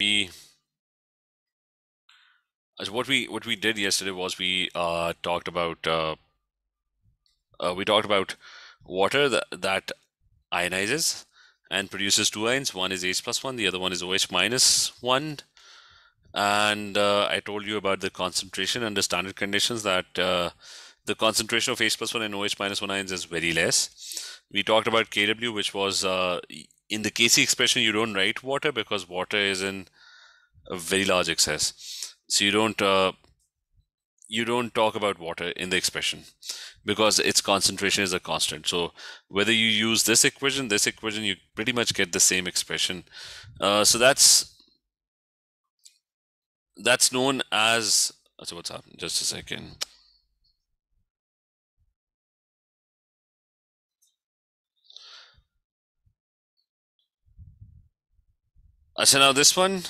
we as what we what we did yesterday was we uh, talked about uh, uh, we talked about water that, that ionizes and produces two ions. One is H plus one, the other one is OH minus one. And uh, I told you about the concentration under standard conditions that uh, the concentration of H plus one and OH minus one ions is very less. We talked about Kw, which was uh, in the Kc expression you don't write water because water is in a very large excess. So you don't uh, you don't talk about water in the expression because its concentration is a constant. So whether you use this equation, this equation, you pretty much get the same expression. Uh, so that's that's known as so what's happening? Just a second. So now this one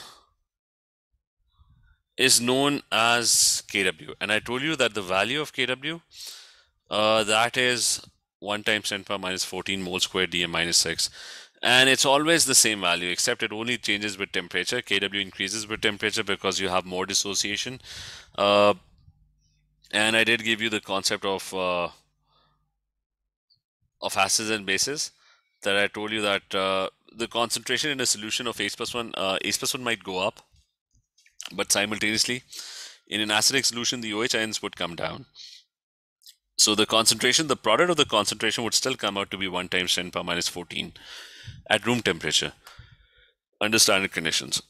is known as kW, and I told you that the value of kW uh, that is 1 times 10 power minus 14 mole square dm minus 6 and it's always the same value except it only changes with temperature. Kw increases with temperature because you have more dissociation uh, and i did give you the concept of uh, of acids and bases that i told you that uh, the concentration in a solution of H plus 1 uh, H plus 1 might go up but simultaneously in an acidic solution the OH ions would come down so the concentration, the product of the concentration would still come out to be 1 times 10 power minus 14 at room temperature under standard conditions.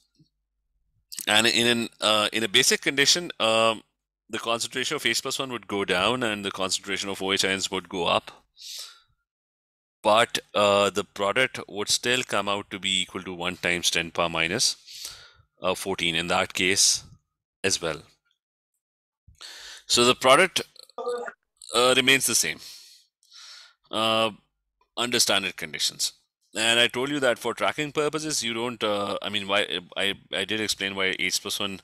And in an uh, in a basic condition, um, the concentration of H plus 1 would go down and the concentration of OH ions would go up. But uh, the product would still come out to be equal to 1 times 10 power minus, uh, 14 in that case as well. So the product uh, remains the same uh, under standard conditions. And I told you that for tracking purposes, you don't. Uh, I mean, why I I did explain why H plus one.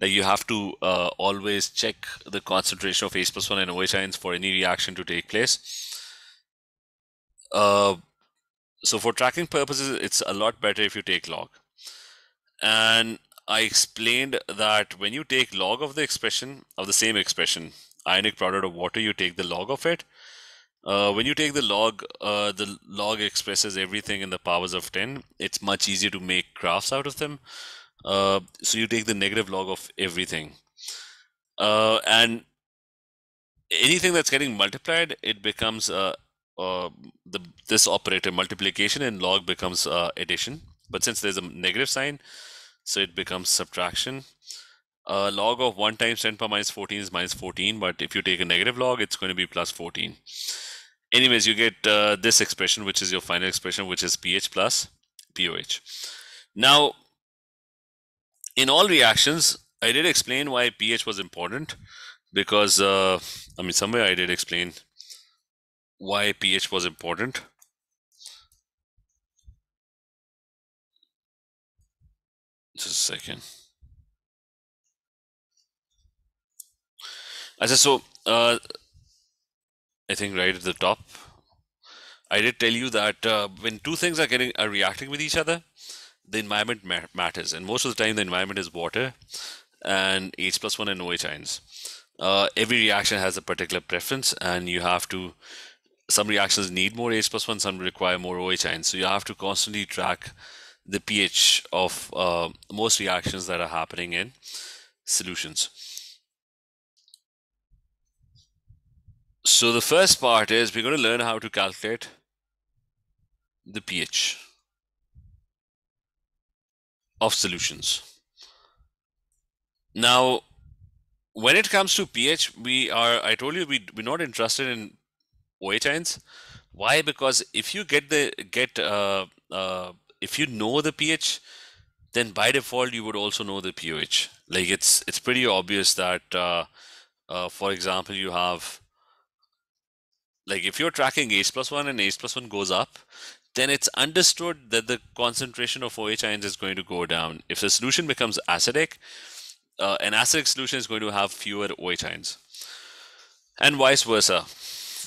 Like you have to uh, always check the concentration of H plus one and OH ions for any reaction to take place. Uh, so for tracking purposes, it's a lot better if you take log. And I explained that when you take log of the expression of the same expression, ionic product of water, you take the log of it. Uh, when you take the log, uh, the log expresses everything in the powers of 10. It's much easier to make graphs out of them. Uh, so you take the negative log of everything. Uh, and anything that's getting multiplied, it becomes uh, uh, the this operator multiplication and log becomes addition. But since there's a negative sign, so it becomes subtraction uh, log of 1 times 10 power minus 14 is minus 14, but if you take a negative log, it's going to be plus 14. Anyways, you get uh, this expression, which is your final expression, which is pH plus POH. Now, in all reactions, I did explain why pH was important because, uh, I mean, somewhere I did explain why pH was important. Just a second. As so uh, I think right at the top, I did tell you that uh, when two things are getting are reacting with each other, the environment ma matters, and most of the time the environment is water and H plus one and OH ions. Uh, every reaction has a particular preference, and you have to. Some reactions need more H plus one, some require more OH ions. So you have to constantly track the pH of uh, most reactions that are happening in solutions. So the first part is we're going to learn how to calculate the pH of solutions. Now, when it comes to pH, we are, I told you, we, we're not interested in Ions. Why? Because if you get the, get, uh, uh, if you know the pH, then by default, you would also know the pH. Like it's, it's pretty obvious that, uh, uh for example, you have like if you're tracking H plus 1 and H plus 1 goes up, then it's understood that the concentration of OH ions is going to go down. If the solution becomes acidic, uh, an acidic solution is going to have fewer OH ions. And vice versa.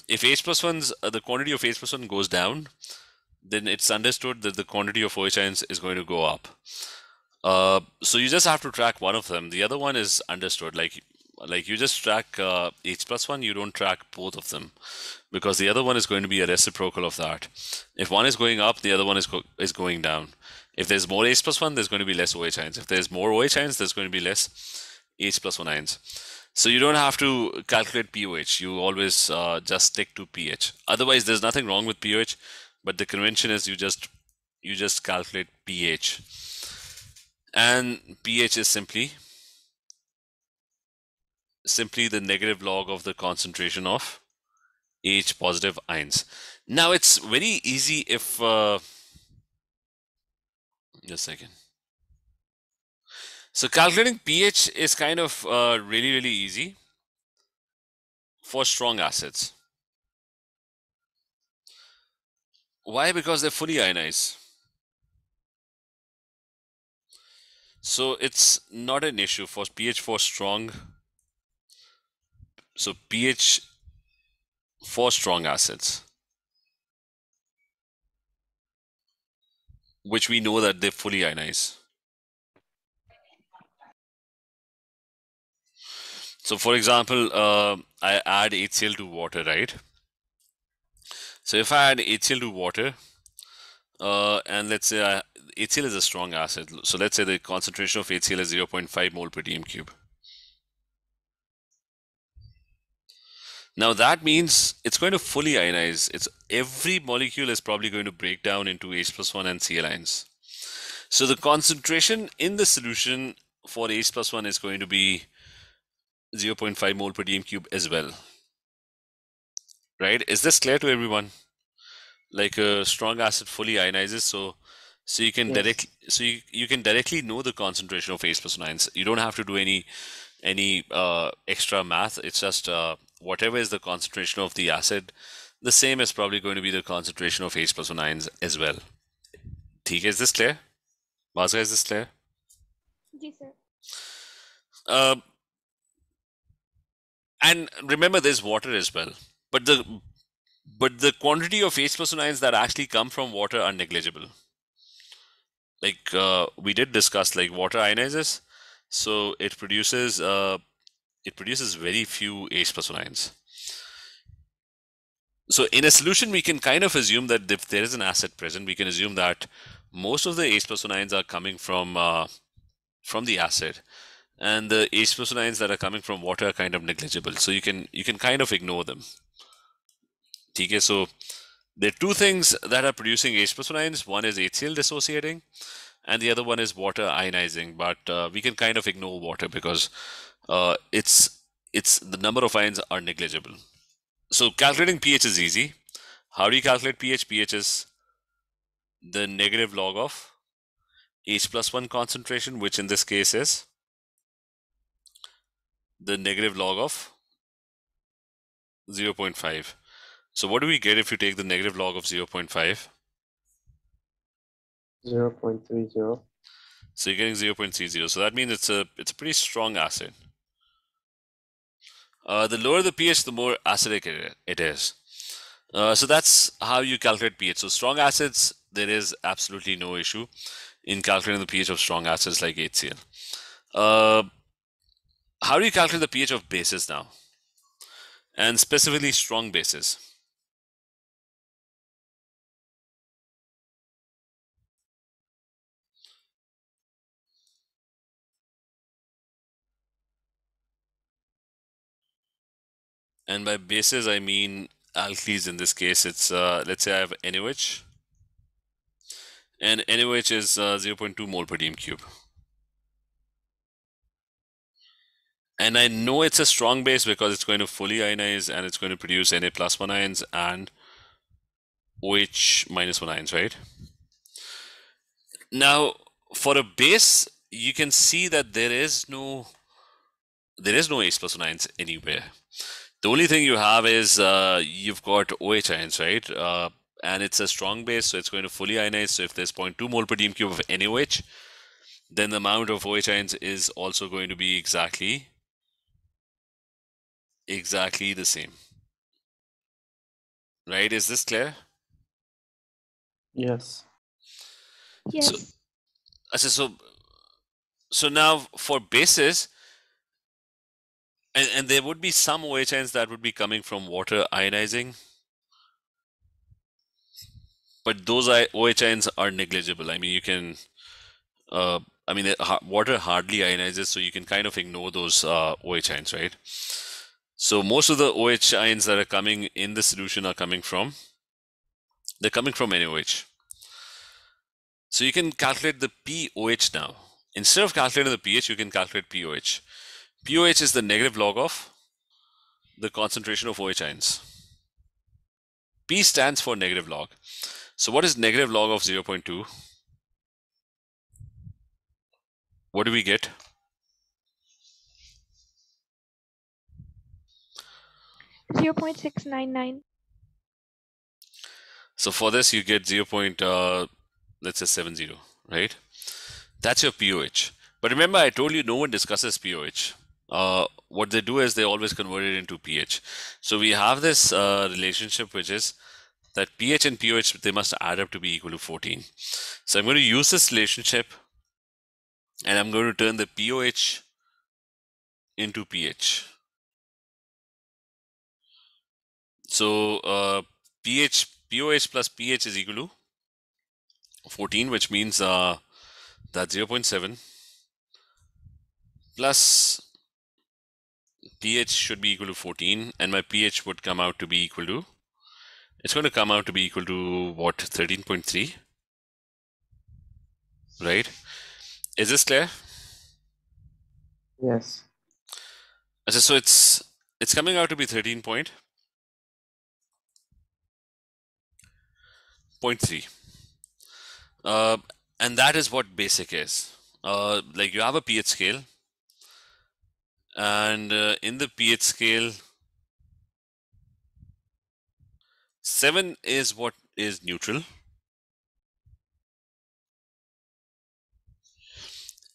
If H plus 1's, uh, the quantity of H plus 1 goes down, then it's understood that the quantity of OH ions is going to go up. Uh, so you just have to track one of them. The other one is understood. Like like you just track uh, H plus one, you don't track both of them because the other one is going to be a reciprocal of that. If one is going up, the other one is go- is going down. If there's more H plus one, there's going to be less OH ions. If there's more OH ions, there's going to be less H plus one ions. So you don't have to calculate pOH. You always uh, just stick to pH. Otherwise, there's nothing wrong with pOH, but the convention is you just you just calculate pH, and pH is simply simply the negative log of the concentration of H positive ions. Now it's very easy if uh, just a second. So calculating pH is kind of uh, really really easy for strong acids. Why? Because they're fully ionized. So it's not an issue for pH for strong. So pH for strong acids, which we know that they fully ionize. So for example, uh, I add HCl to water, right? So if I add HCl to water, uh, and let's say I, HCl is a strong acid. So let's say the concentration of HCl is 0.5 mole per dm cube. Now that means it's going to fully ionize. It's every molecule is probably going to break down into H plus 1 and Cl ions. So the concentration in the solution for H plus 1 is going to be 0.5 mole per dm cube as well. Right? Is this clear to everyone? Like a strong acid fully ionizes, so so you can yes. directly so you, you can directly know the concentration of H plus ions. You don't have to do any any uh, extra math. It's just uh, whatever is the concentration of the acid, the same is probably going to be the concentration of H plus plus ions as well. TK, is this clear? Mazga, is this clear? Yes, sir. Uh, and remember, there's water as well, but the but the quantity of H plus ions that actually come from water are negligible. Like uh, we did discuss, like water ionizes, so it produces uh, it produces very few H plus ions. So in a solution, we can kind of assume that if there is an acid present, we can assume that most of the H plus ions are coming from uh, from the acid and the H plus ions that are coming from water are kind of negligible. So you can you can kind of ignore them. Okay, so there are two things that are producing H plus ions. One is HCl dissociating, and the other one is water ionizing. But uh, we can kind of ignore water because uh, it's it's the number of ions are negligible. So calculating pH is easy. How do you calculate pH? pH is the negative log of H plus 1 concentration, which in this case is the negative log of 0.5. So what do we get if you take the negative log of 0.5? 0.30. So you're getting 0.30. So that means it's a it's a pretty strong acid. Uh, the lower the pH, the more acidic it, it is. Uh, so that's how you calculate pH. So strong acids, there is absolutely no issue in calculating the pH of strong acids like HCl. Uh, how do you calculate the pH of bases now? And specifically strong bases. And by bases, I mean alkenes in this case. It's, uh, let's say I have NaOH. And NaOH is uh, 0.2 mole per dm cube. And I know it's a strong base because it's going to fully ionize and it's going to produce Na plus 1 ions and OH minus 1 ions, right? Now, for a base, you can see that there is no there is no H plus 1 ions anywhere. The only thing you have is uh, you've got OH ions, right? Uh, and it's a strong base, so it's going to fully ionize. So if there's 0.2 mole per dm cube of NaOH, then the amount of OH ions is also going to be exactly exactly the same. Right? Is this clear? Yes. yes So, Achha, so so now for bases, and, and there would be some OH ions that would be coming from water ionizing, but those OH ions are negligible. I mean, you can, uh, I mean, water hardly ionizes, so you can kind of ignore those uh, OH ions, right? So most of the OH ions that are coming in the solution are coming from, they're coming from NaOH. So you can calculate the pOH now. Instead of calculating the pH, you can calculate pOH. pOH is the negative log of the concentration of OH ions. P stands for negative log. So what is negative log of 0.2? What do we get? Zero point six nine nine. So for this, you get 0. Point, uh, let's say 70, right? That's your pOH. But remember, I told you no one discusses pOH. Uh, what they do is they always convert it into pH. So we have this uh, relationship which is that pH and pOH they must add up to be equal to 14. So I'm going to use this relationship and I'm going to turn the pOH into pH. So uh, pH pOH plus pH is equal to 14, which means uh, that 0.7 plus pH should be equal to 14, and my pH would come out to be equal to, it's going to come out to be equal to what, 13.3? Right? Is this clear? Yes. So it's it's coming out to be 13 point, point 0.3. Uh, and that is what basic is. Uh, like you have a pH scale, and uh, in the pH scale, 7 is what is neutral.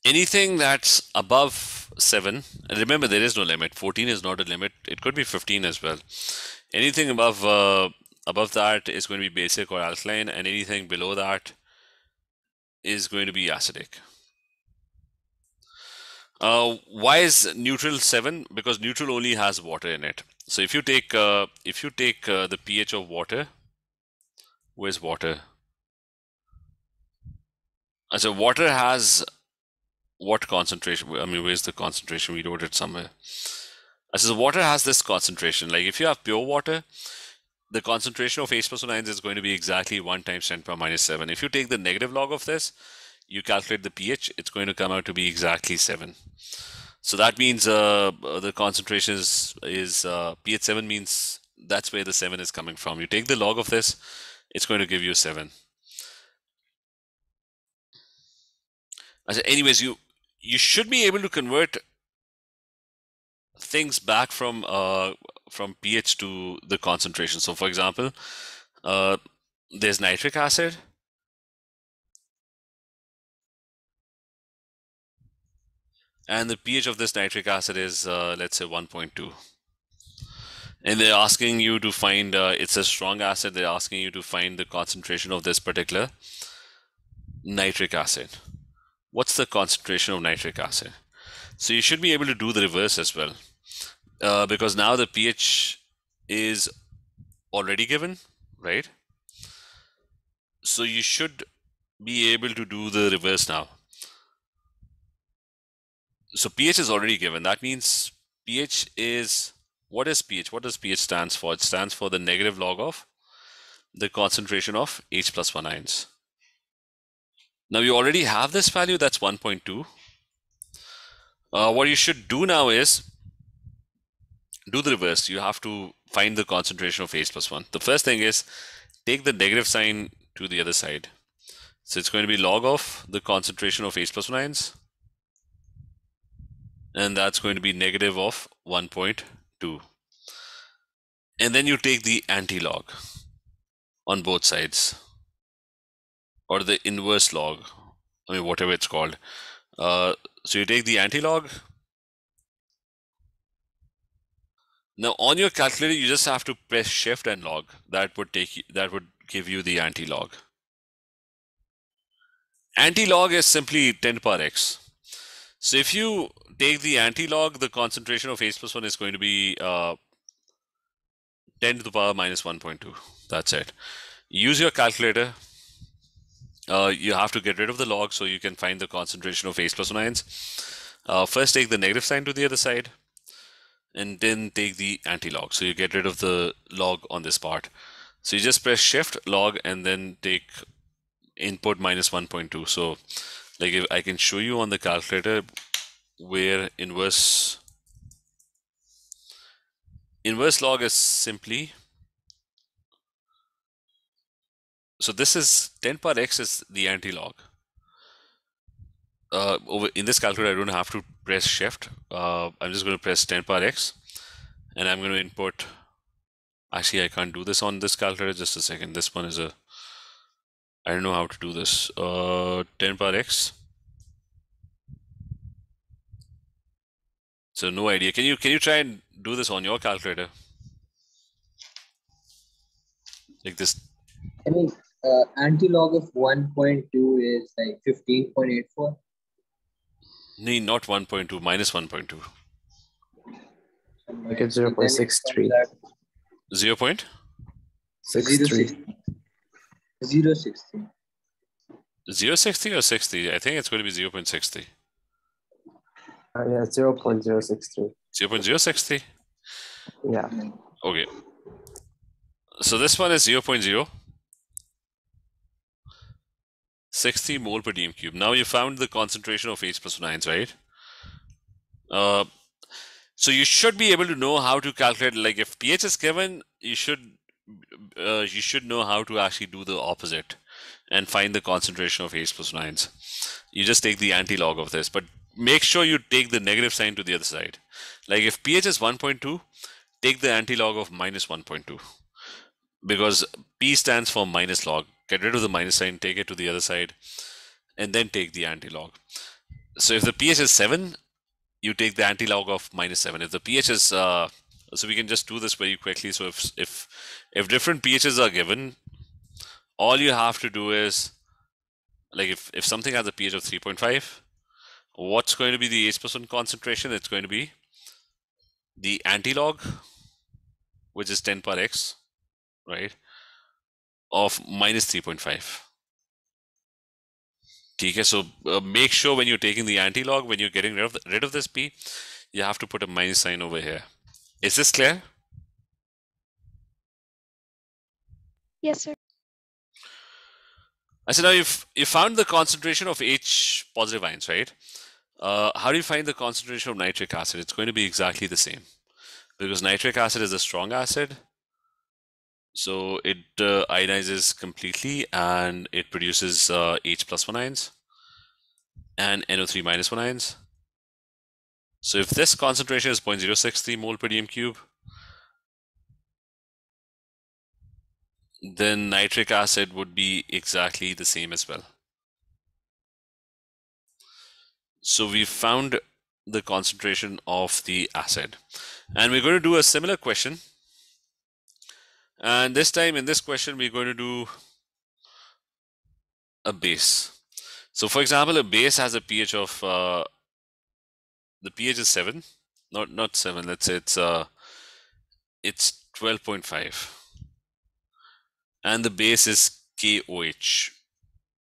Anything that's above 7, and remember there is no limit, 14 is not a limit, it could be 15 as well. Anything above uh, above that is going to be basic or alkaline, and anything below that is going to be acidic. Uh, why is neutral 7? Because neutral only has water in it. So if you take uh, if you take uh, the pH of water, where's water? Uh, so water has what concentration? I mean, where's the concentration? We wrote it somewhere. Uh, so water has this concentration. Like if you have pure water, the concentration of H plus ions is going to be exactly 1 times 10 power minus 7. If you take the negative log of this, you calculate the pH, it's going to come out to be exactly 7. So that means uh, the concentration is, is uh, pH 7 means that's where the 7 is coming from. You take the log of this, it's going to give you 7. So anyways, you you should be able to convert things back from uh, from pH to the concentration. So for example, uh, there's nitric acid. And the pH of this nitric acid is, uh, let's say, 1.2. And they're asking you to find, uh, it's a strong acid, they're asking you to find the concentration of this particular nitric acid. What's the concentration of nitric acid? So you should be able to do the reverse as well uh, because now the pH is already given, right? So you should be able to do the reverse now. So pH is already given. That means pH is, what is pH? What does pH stands for? It stands for the negative log of the concentration of H plus 1 ions. Now you already have this value, that's 1.2. Uh, what you should do now is do the reverse. You have to find the concentration of H plus 1. The first thing is take the negative sign to the other side. So it's going to be log of the concentration of H plus 1 ions. And that's going to be negative of 1.2. And then you take the anti-log on both sides. Or the inverse log. I mean, whatever it's called. Uh, so you take the anti-log Now on your calculator, you just have to press shift and log. That would take you, that would give you the anti-log. Anti-log is simply 10 to the power x. So if you take the anti-log, the concentration of H plus 1 is going to be uh, 10 to the power minus 1.2. That's it. Use your calculator. Uh, you have to get rid of the log so you can find the concentration of H plus 1 ions. Uh, first take the negative sign to the other side and then take the anti-log. So you get rid of the log on this part. So you just press shift log and then take input minus 1.2. So like if I can show you on the calculator where inverse inverse log is simply so this is 10 power x is the anti-log uh, over in this calculator I don't have to press shift. Uh, I'm just going to press 10 power x and I'm going to input actually I can't do this on this calculator. Just a second. This one is a I don't know how to do this. Uh, 10 power x. So no idea. Can you can you try and do this on your calculator? Like this. I mean, uh, anti-log of 1.2 is like 15.84. no not 1.2 minus 1.2 Make it So then it 0.63. comes at 0 point 63. 0.60. 060 or 60 I think it's going to be 0 0.60 Uh, yeah, 0.063. 0 0.060 Yeah. okay so this one is 0 0.0 60 mole per dm cube. Now you found the concentration of H plus ions right? Uh, so you should be able to know how to calculate like if pH is given you should uh, you should know how to actually do the opposite and find the concentration of H plus ions you just take the anti-log of this but make sure you take the negative sign to the other side. Like if pH is 1.2 take the anti-log of minus 1.2 because P stands for minus log get rid of the minus sign take it to the other side and then take the anti-log. So if the pH is 7 you take the anti-log of minus 7 if the pH is uh, so we can just do this very quickly. So if if if different pHs are given all you have to do is like if, if something has a pH of 3.5 what's going to be the H percent concentration? It's going to be the anti-log which is 10 per x right of minus 3.5 Okay, so uh, make sure when you're taking the anti-log, when you're getting rid of, the, rid of this p, you have to put a minus sign over here. Is this clear? Yes, sir. I said now you've you found the concentration of H positive ions, right? Uh, how do you find the concentration of nitric acid? It's going to be exactly the same because nitric acid is a strong acid, so it uh, ionizes completely and it produces uh, H plus one ions and NO3 minus one ions. So if this concentration is 0.063 mole per dm cube, then nitric acid would be exactly the same as well. So we found the concentration of the acid. And we're going to do a similar question. And this time in this question, we're going to do a base. So for example, a base has a pH of, uh, the pH is 7, not, not 7, let's say it's, uh, it's 12.5 and the base is KOH.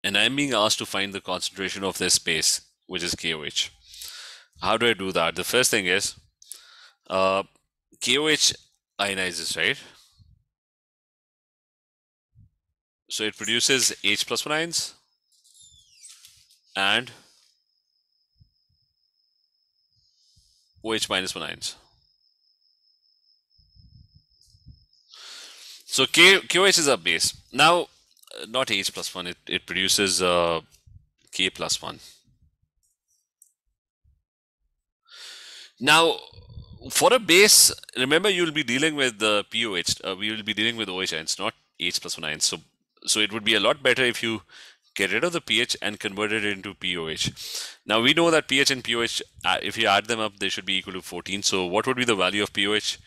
And I'm being asked to find the concentration of this base, which is KOH. How do I do that? The first thing is uh, KOH ionizes, right? So it produces H plus 1 ions and OH minus 1 ions. So K, is a base. Now, uh, not H plus 1, it, it produces uh, K plus 1. Now, for a base, remember you'll be dealing with the POH. Uh, we will be dealing with OH ions, not H plus 1 ions. So, so it would be a lot better if you get rid of the pH and convert it into POH. Now we know that pH and POH, uh, if you add them up, they should be equal to 14. So what would be the value of POH?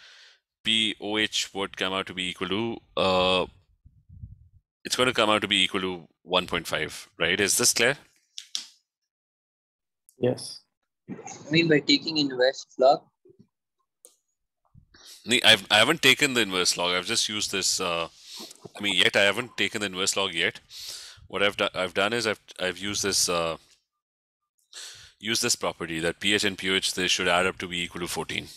POH would come out to be equal to, uh, it's going to come out to be equal to 1.5, right? Is this clear? Yes. I mean by taking inverse log. Nee, I've, I haven't taken the inverse log. I've just used this. Uh, I mean, yet I haven't taken the inverse log yet. What I've done, I've done is I've I've used this uh, use this property that pH and pH they should add up to be equal to 14.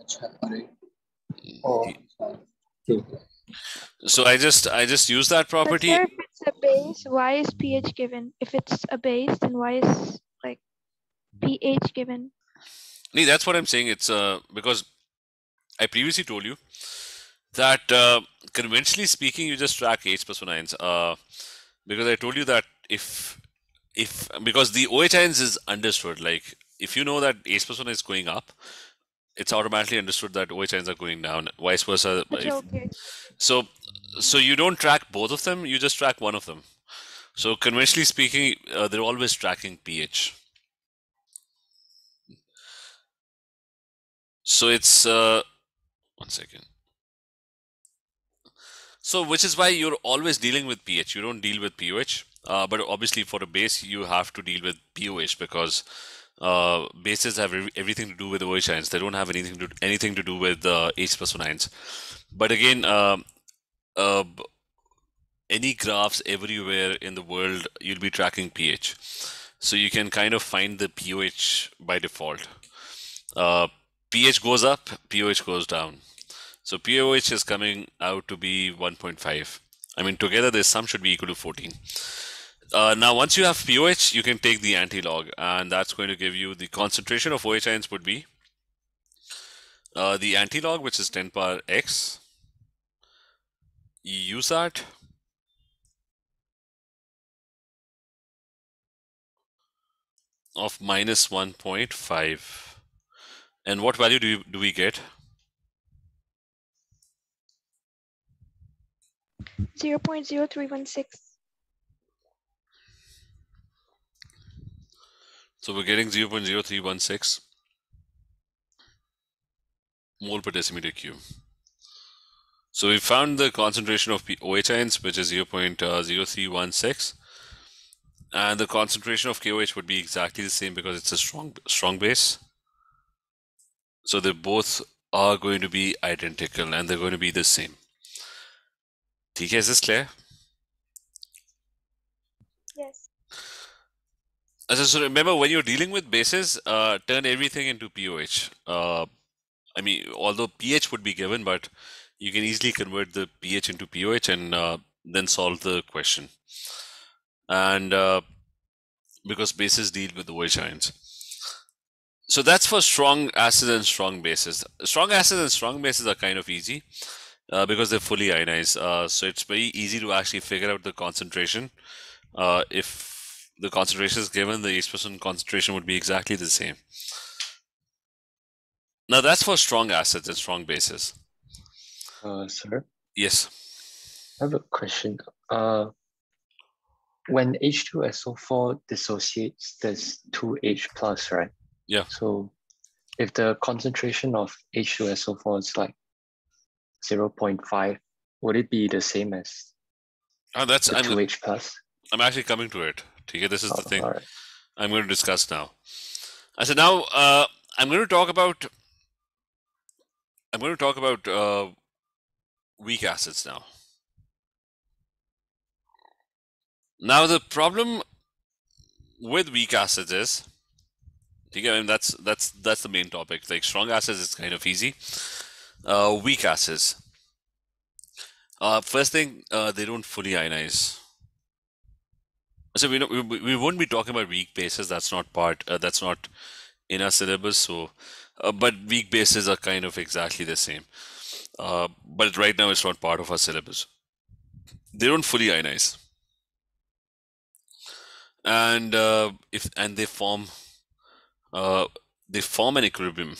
Acha, alright. Oh, sorry. Okay. So I just I just use that But property. sir, if it's a base, why is pH given? If it's a base, then why is like pH given? Nee, that's what I'm saying. It's uh, because I previously told you that uh, conventionally speaking, you just track H plus one ions. Uh, because I told you that if if because the OH ions is understood, like if you know that H plus one is going up, it's automatically understood that OH ions are going down. Vice versa. If, okay. so so you don't track both of them. You just track one of them. So conventionally speaking, uh, they're always tracking pH. So it's uh, one second. So which is why you're always dealing with pH. You don't deal with pOH. Uh, but obviously for a base you have to deal with pOH because uh, bases have every, everything to do with OH ions. They don't have anything to anything to do with uh, H plus one ions. But again, um, uh, any graphs everywhere in the world you'll be tracking pH. So you can kind of find the pOH by default. PH goes up, pOH goes down. So pOH is coming out to be 1.5. I mean, together this sum should be equal to 14. Uh, now, once you have pOH, you can take the anti-log, and that's going to give you the concentration of OH ions would be uh, the anti-log, which is 10 power x. That. Of minus 1.5. And what value do, you, do we get? Zero point zero three one six. So we're getting 0.0316 mole per decimeter cube. So we found the concentration of OH ions, which is uh, 0.0316, and the concentration of KOH would be exactly the same because it's a strong strong base. So they both are going to be identical and they're going to be the same. Okay, is this clear? Yes. So remember when you're dealing with bases, uh, turn everything into POH. Uh, I mean, although pH would be given, but you can easily convert the pH into POH and uh, then solve the question. And uh, because bases deal with OH ions. So that's for strong acids and strong bases. Strong acids and strong bases are kind of easy uh, because they're fully ionized. Uh, so it's very easy to actually figure out the concentration. Uh, if the concentration is given, the H percent concentration would be exactly the same. Now that's for strong acids and strong bases. Uh, sir, Yes. I have a question. Uh, when H2SO4 dissociates, there's 2H plus, right? Yeah. So if the concentration of H2SO4 is like 0.5, would it be the same as Uh, that's the I'm, 2H plus? I'm actually coming to it. Okay, this is the Oh, thing alright. I'm going to discuss now. I said now uh, I'm going to talk about I'm going to talk about uh, weak acids now. Now the problem with weak acids is, okay, I mean, that's that's that's the main topic. Like strong acids is kind of easy. Uh, weak acids. Uh, first thing, uh, they don't fully ionize. So we, don't, we we won't be talking about weak bases. That's not part. That's not in our syllabus. So, but weak bases are kind of exactly the same. But right now it's not part of our syllabus. They don't fully ionize, and if and they form uh, they form an equilibrium.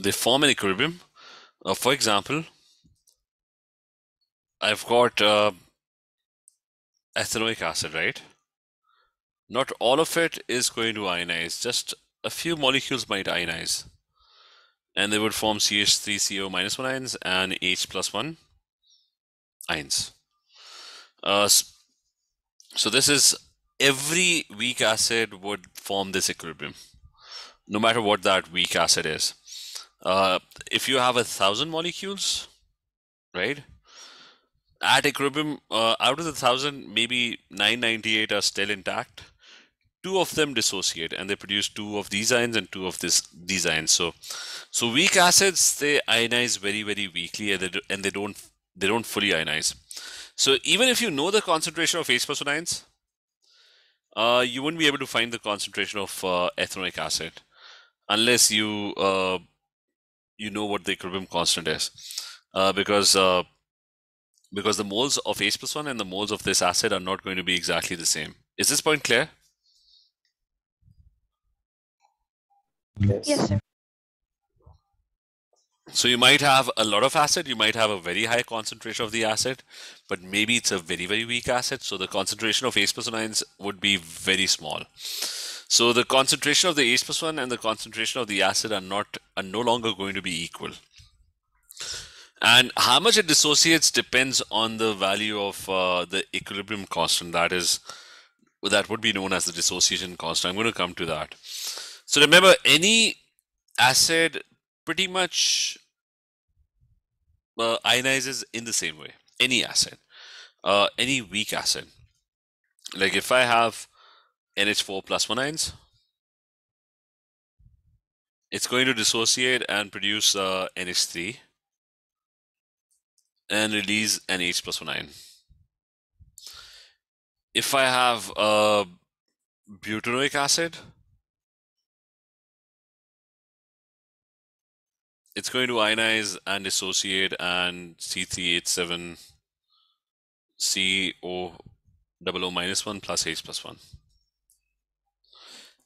They form an equilibrium. Uh, for example, I've got uh, ethanoic acid, right? Not all of it is going to ionize, just a few molecules might ionize. And they would form CH3CO minus 1 ions and H plus 1. ions. Uh, so this is every weak acid would form this equilibrium, no matter what that weak acid is. Uh, if you have a thousand molecules, right? At equilibrium, uh, out of the thousand, maybe 998 are still intact. Two of them dissociate, and they produce two of these ions and two of this these ions. So, so weak acids they ionize very very weakly, and they, do, and they don't they don't fully ionize. So even if you know the concentration of H plus one ions, uh, you wouldn't be able to find the concentration of uh, ethanoic acid unless you uh, you know what the equilibrium constant is, uh, because uh, because the moles of H plus one and the moles of this acid are not going to be exactly the same. Is this point clear? Yes. Yes, sir. So you might have a lot of acid, you might have a very high concentration of the acid, but maybe it's a very, very weak acid. So the concentration of H plus one ions would be very small. So the concentration of the H plus one and the concentration of the acid are not are no longer going to be equal. And how much it dissociates depends on the value of uh, the equilibrium constant. That is, that would be known as the dissociation constant. I'm going to come to that. So remember, any acid pretty much uh, ionizes in the same way. Any acid, uh, any weak acid. Like if I have NH4 plus one ions, it's going to dissociate and produce uh, NH3 and release NH plus one ion. If I have uh, butanoic acid, it's going to ionize and dissociate and C3H7 CO double O minus 1 plus H plus 1.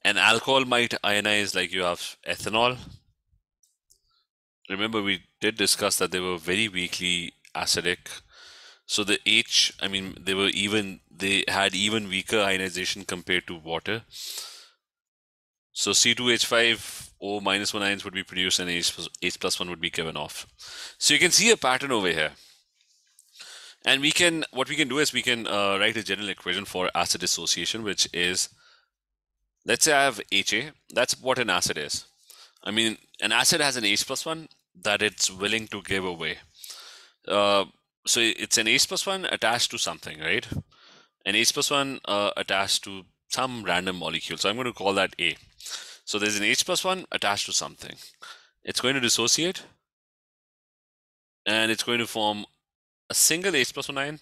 An alcohol might ionize like you have ethanol. Remember, we did discuss that they were very weakly acidic. So the H, I mean, they were even, they had even weaker ionization compared to water. So C2H5O minus 1 ions would be produced and H plus, H plus 1 would be given off. So you can see a pattern over here. And we can, what we can do is we can uh, write a general equation for acid dissociation, which is, let's say I have HA, that's what an acid is. I mean, an acid has an H plus 1 that it's willing to give away. Uh, so it's an H plus 1 attached to something, right? An H plus 1 uh, attached to some random molecule. So I'm going to call that A. So there's an H plus 1 attached to something. It's going to dissociate and it's going to form a single H plus 1 ion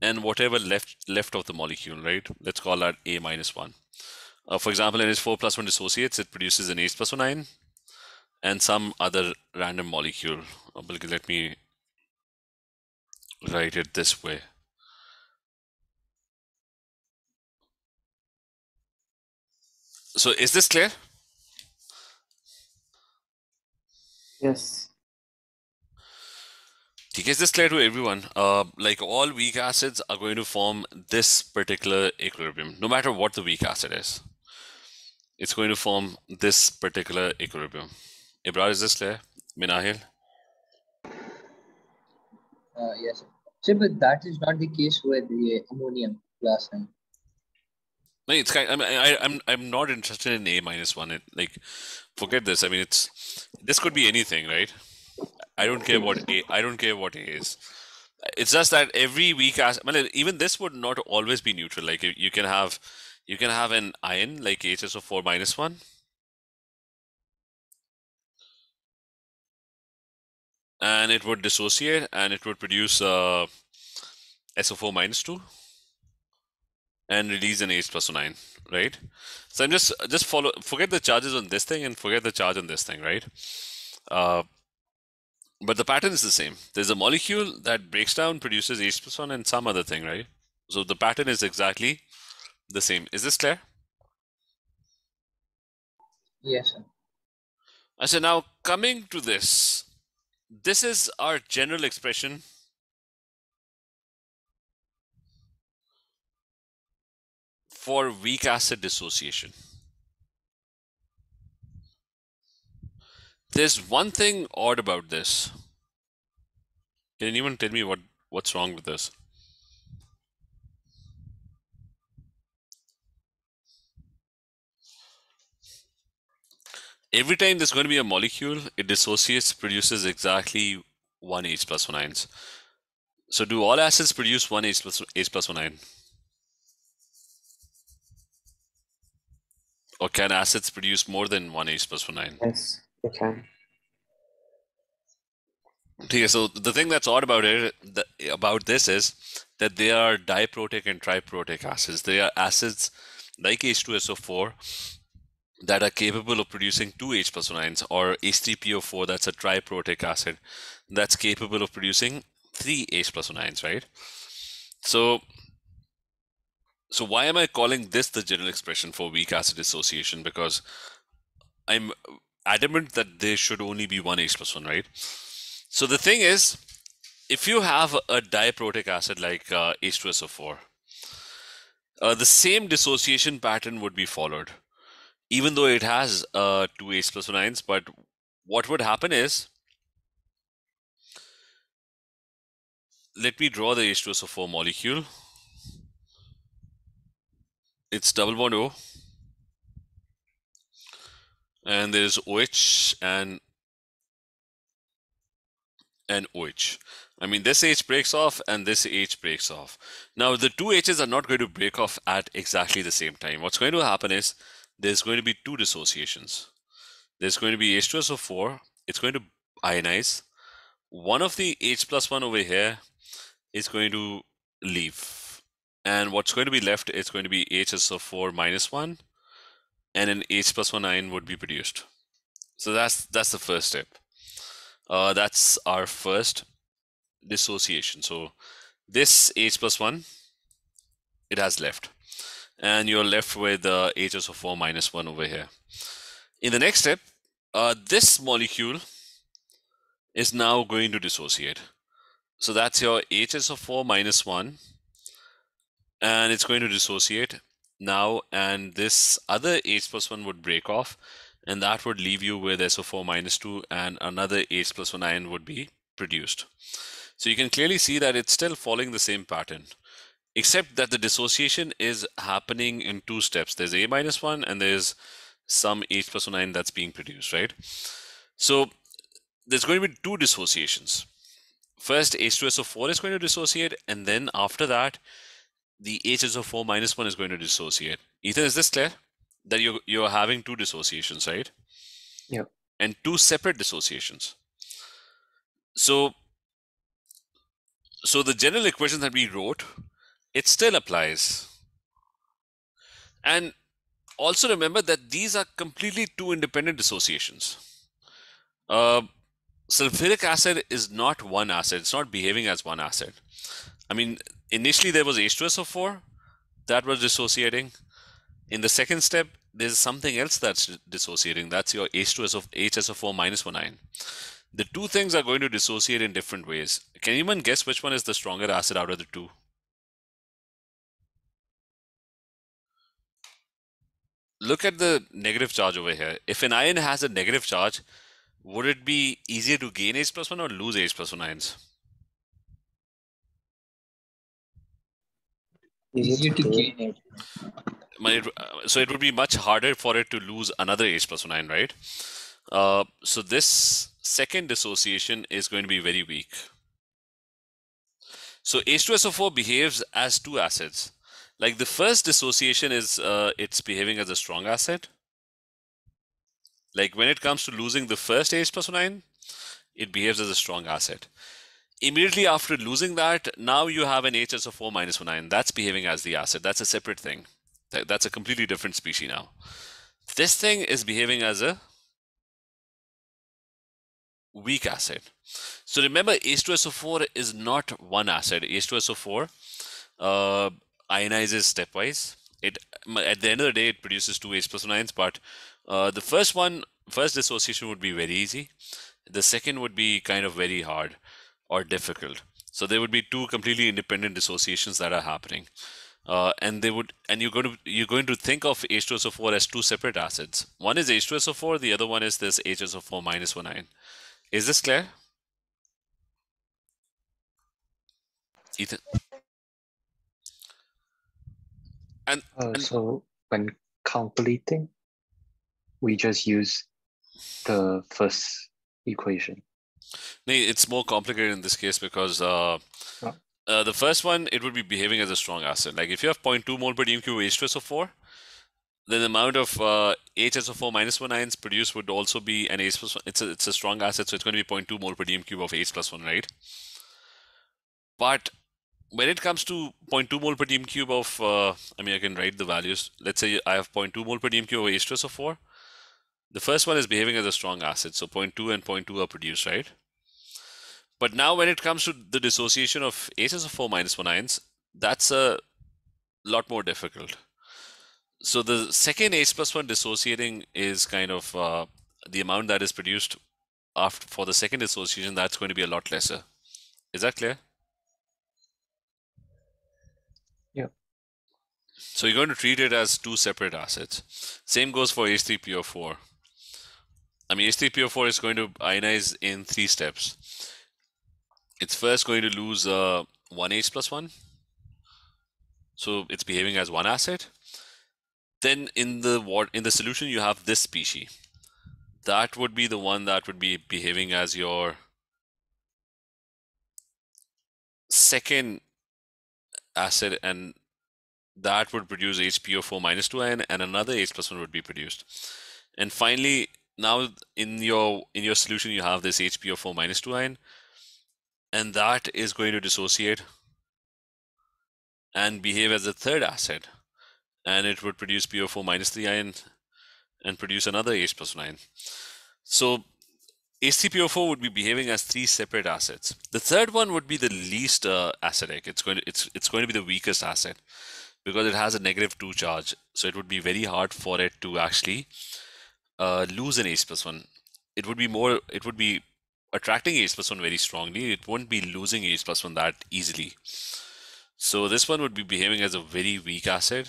and whatever left left of the molecule, right? Let's call that A minus 1. Uh, for example, NH4 plus 1 dissociates, it produces an H plus 1 ion and some other random molecule. Uh, let me write it this way. So is this clear? Yes. Okay, is this clear to everyone? Uh, like all weak acids are going to form this particular equilibrium, no matter what the weak acid is. It's going to form this particular equilibrium. Ibrar, is this clear? Minahil? Uh, yes. sir. Sir, but that is not the case with the ammonium last time. No, it's kind. I mean, I, I'm I'm not interested in A minus one. It like, forget this. I mean, it's this could be anything, right? I don't care what A. I don't care what A is. It's just that every weak acid. Well, even this would not always be neutral. Like you, you can have, you can have an ion like HSO4 minus one. And it would dissociate and it would produce uh, SO4 minus 2 and release an H plus 9, right? So I'm just just follow forget the charges on this thing and forget the charge on this thing, right? Uh, but the pattern is the same. There's a molecule that breaks down, produces H plus 1 and some other thing, right? So the pattern is exactly the same. Is this clear? Yes, sir. I said now coming to this, this is our general expression for weak acid dissociation. There's one thing odd about this. Can anyone tell me what What's wrong with this? Every time there's going to be a molecule, it dissociates, produces exactly one H plus one ions. So do all acids produce one H plus H plus one ion? Or can acids produce more than one H plus one ion? Yes, you can. Okay, so the thing that's odd about it the, about this is that they are diprotic and triprotic acids. They are acids like H2SO4 that are capable of producing two H plus one ions, or H3PO4 that's a triprotic acid that's capable of producing three H plus one ions, right? So, so why am I calling this the general expression for weak acid dissociation? Because I'm adamant that there should only be one H plus one, right? So the thing is, if you have a diprotic acid like uh, H2SO4, uh, the same dissociation pattern would be followed, even though it has uh, two H plus one ions. But what would happen is, let me draw the H2SO4 molecule. It's double bond O, and there's OH and and OH. I mean, this H breaks off and this H breaks off. Now, the two H's are not going to break off at exactly the same time. What's going to happen is there's going to be two dissociations. There's going to be H2SO4. It's going to ionize. One of the H plus one over here is going to leave. And what's going to be left is going to be HSO4 minus one and an H plus one ion would be produced. So that's that's the first step. Uh, that's our first dissociation. So this H plus 1, it has left. And you're left with uh, HSO4 minus 1 over here. In the next step, uh, this molecule is now going to dissociate. So that's your HSO4 minus 1. And it's going to dissociate now. And this other H plus 1 would break off and that would leave you with SO4 minus 2 and another H plus 1 ion would be produced. So you can clearly see that it's still following the same pattern, except that the dissociation is happening in two steps. There's A minus 1 and there's some H plus 1 ion that's being produced, right? So there's going to be two dissociations. First, H2SO4 is going to dissociate, and then after that, the HSO4 minus 1 is going to dissociate. Ethan, is this clear? that you're, you're having two dissociations, right? Yeah. And two separate dissociations. So so the general equation that we wrote, it still applies. And also remember that these are completely two independent dissociations. Uh, sulfuric acid is not one acid. It's not behaving as one acid. I mean, initially there was H2SO4 that was dissociating. In the second step, there's something else that's dissociating. That's your H2SO, HSO4 minus 1 ion. The two things are going to dissociate in different ways. Can anyone guess which one is the stronger acid out of the two? Look at the negative charge over here. If an ion has a negative charge, would it be easier to gain H plus 1 or lose H plus 1 ions? Easier to gain it. so it would be much harder for it to lose another H plus 1 ion, right? Uh, so this second dissociation is going to be very weak. So H2SO4 behaves as two acids. Like the first dissociation is uh, it's behaving as a strong acid. Like when it comes to losing the first H plus 1 ion, it behaves as a strong acid immediately after losing that, now you have an HSO4 minus 1 ion. That's behaving as the acid. That's a separate thing. That's a completely different species now. This thing is behaving as a weak acid. So remember, H2SO4 is not one acid. H2SO4 uh, ionizes stepwise. It at the end of the day, it produces two H plus ions. But uh, the first one, first dissociation would be very easy. The second would be kind of very hard or difficult. So there would be two completely independent dissociations that are happening. Uh, and they would and you're going to you're going to think of H2SO4 as two separate acids. One is H2SO4, the other one is this HSO4 minus one ion. Is this clear? Ethan. And, Uh, and so when calculating, we just use the first equation. No, it's more complicated in this case because uh, uh, the first one it would be behaving as a strong acid. Like if you have 0.2 mole per dm cube H2SO4, then the amount of uh, HSO4 minus one ions produced would also be an H plus one. It's a it's a strong acid, so it's going to be 0.2 mole per dm cube of H plus one, right? But when it comes to 0.2 mole per dm cube of, uh, I mean, I can write the values. Let's say I have 0.2 mole per dm cube of H2SO4. The first one is behaving as a strong acid, so 0.2 and 0.2 are produced, right? But now when it comes to the dissociation of HSO4 minus 1 ions, that's a lot more difficult. So the second H plus 1 dissociating is kind of uh, the amount that is produced after for the second dissociation, that's going to be a lot lesser. Is that clear? Yeah. So you're going to treat it as two separate acids. Same goes for H3PO4. I mean, H3PO4 is going to ionize in three steps. It's first going to lose uh, 1H plus 1. So it's behaving as one acid. Then in the in the solution you have this species. That would be the one that would be behaving as your second acid and that would produce HPO4 minus 2 ion and another H plus 1 would be produced. And finally, now in your in your solution you have this HPO4 minus 2 ion and that is going to dissociate and behave as a third acid and it would produce PO4 minus 3 ion and produce another H plus 1 ion. So H3PO4 would be behaving as three separate acids. The third one would be the least uh, acidic. It's going to it's it's going to be the weakest acid because it has a negative two charge. So it would be very hard for it to actually uh, lose an H plus one. It would be more. It would be attracting H plus one very strongly. It won't be losing H plus one that easily. So this one would be behaving as a very weak acid.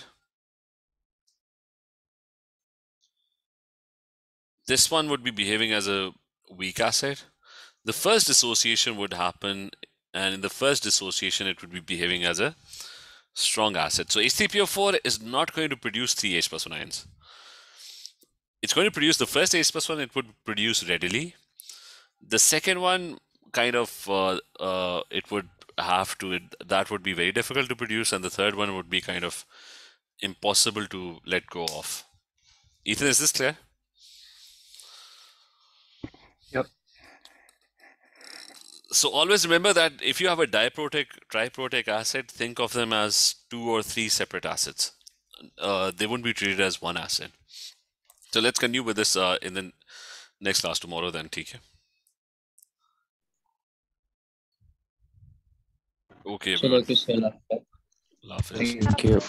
This one would be behaving as a weak acid. The first dissociation would happen, and in the first dissociation, it would be behaving as a strong acid. So H3PO4 is not going to produce three H plus one ions. It's going to produce the first H plus one, it would produce readily. The second one, kind of, uh, uh, it would have to, it, that would be very difficult to produce, and the third one would be kind of impossible to let go of. Ethan, is this clear? Yep. So always remember that if you have a diprotic, triprotic acid, think of them as two or three separate acids. Uh, they wouldn't be treated as one acid. So let's continue with this uh, in the next class tomorrow then, TK. Okay, Chalo, everyone. Krishna. Love it. Thank you.